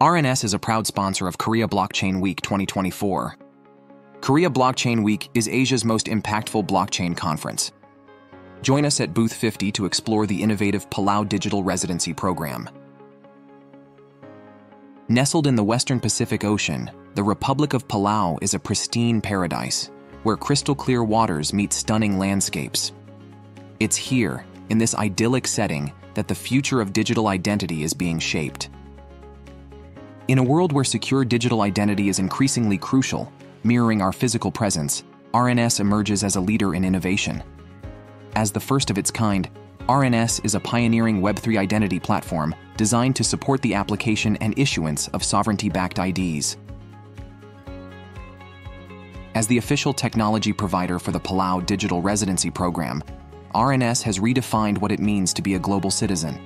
RNS is a proud sponsor of Korea Blockchain Week 2024. Korea Blockchain Week is Asia's most impactful blockchain conference. Join us at Booth 50 to explore the innovative Palau Digital Residency Program. Nestled in the western Pacific Ocean, the Republic of Palau is a pristine paradise where crystal clear waters meet stunning landscapes. It's here, in this idyllic setting, that the future of digital identity is being shaped. In a world where secure digital identity is increasingly crucial, mirroring our physical presence, RNS emerges as a leader in innovation. As the first of its kind, RNS is a pioneering Web3 identity platform designed to support the application and issuance of sovereignty-backed IDs. As the official technology provider for the Palau Digital Residency Program, RNS has redefined what it means to be a global citizen.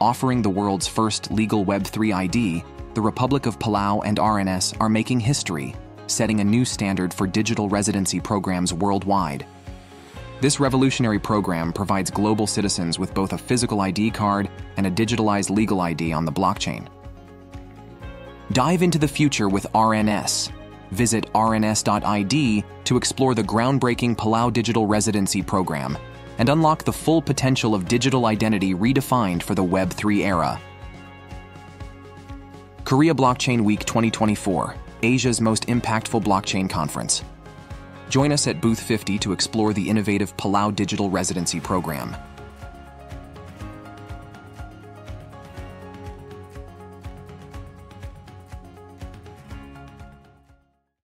Offering the world's first legal Web3 ID, the Republic of Palau and RNS are making history, setting a new standard for digital residency programs worldwide. This revolutionary program provides global citizens with both a physical ID card and a digitalized legal ID on the blockchain. Dive into the future with RNS. Visit rns.id to explore the groundbreaking Palau Digital Residency Program and unlock the full potential of digital identity redefined for the Web3 era. Korea Blockchain Week 2024, Asia's most impactful blockchain conference. Join us at Booth 50 to explore the innovative Palau Digital Residency Program,